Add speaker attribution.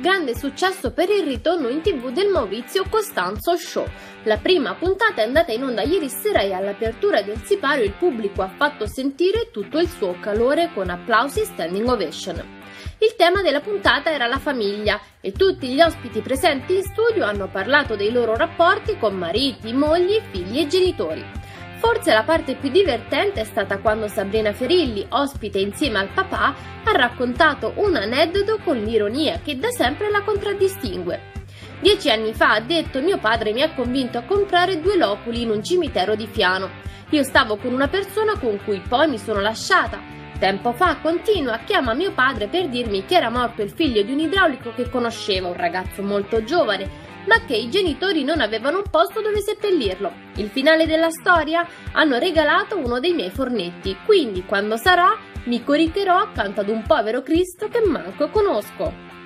Speaker 1: Grande successo per il ritorno in tv del Maurizio Costanzo Show. La prima puntata è andata in onda ieri sera e all'apertura del sipario il pubblico ha fatto sentire tutto il suo calore con applausi e standing ovation. Il tema della puntata era la famiglia e tutti gli ospiti presenti in studio hanno parlato dei loro rapporti con mariti, mogli, figli e genitori. Forse la parte più divertente è stata quando Sabrina Ferilli, ospite insieme al papà, ha raccontato un aneddoto con l'ironia che da sempre la contraddistingue. Dieci anni fa ha detto mio padre mi ha convinto a comprare due loculi in un cimitero di Fiano. Io stavo con una persona con cui poi mi sono lasciata. Tempo fa, continua, chiama mio padre per dirmi che era morto il figlio di un idraulico che conosceva, un ragazzo molto giovane, ma che i genitori non avevano un posto dove seppellirlo. Il finale della storia? Hanno regalato uno dei miei fornetti, quindi quando sarà mi coricherò accanto ad un povero Cristo che manco conosco.